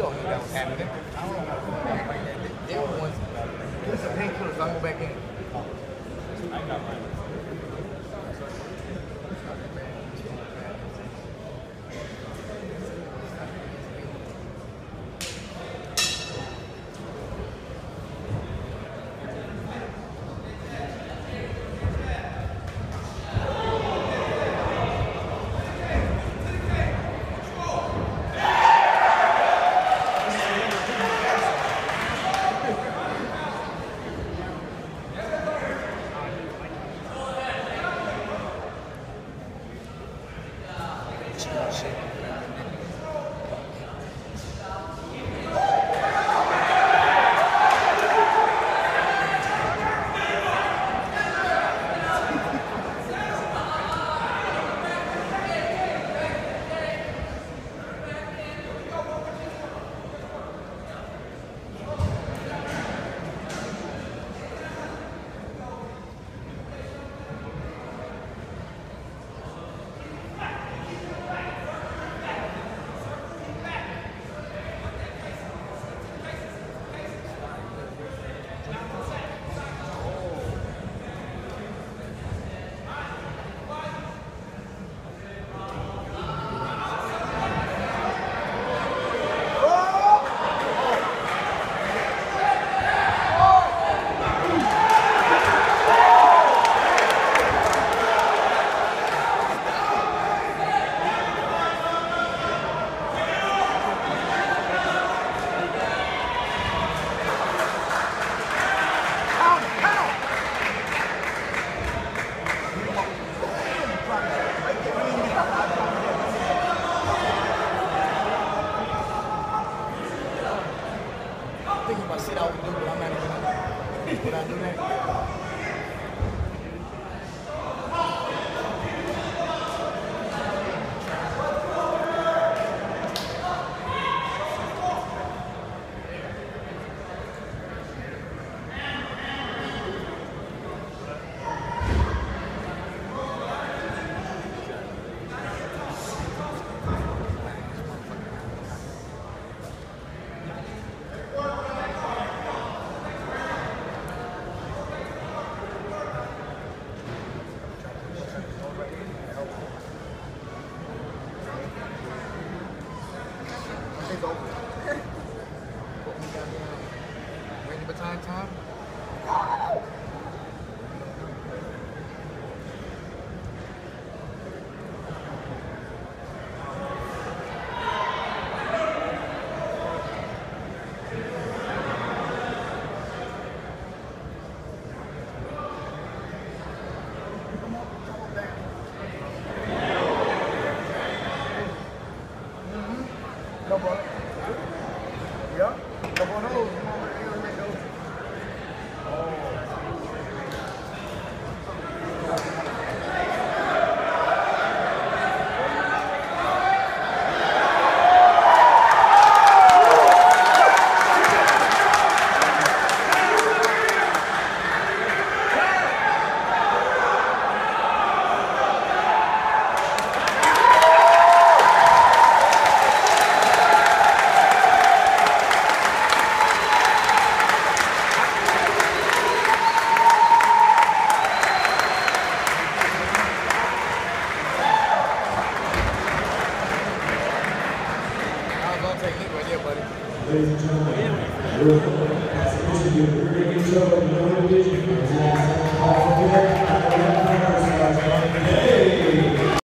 all knew that was happening. I don't know. Like that. They, they were ones. Us some painkillers. I'll go back in. I got mine. I'm shit I would do, but I'm not even. I do that? It's over. Ready baton time? Couple. 아니라 Ladies and gentlemen, we're supposed to do a very good show in the division.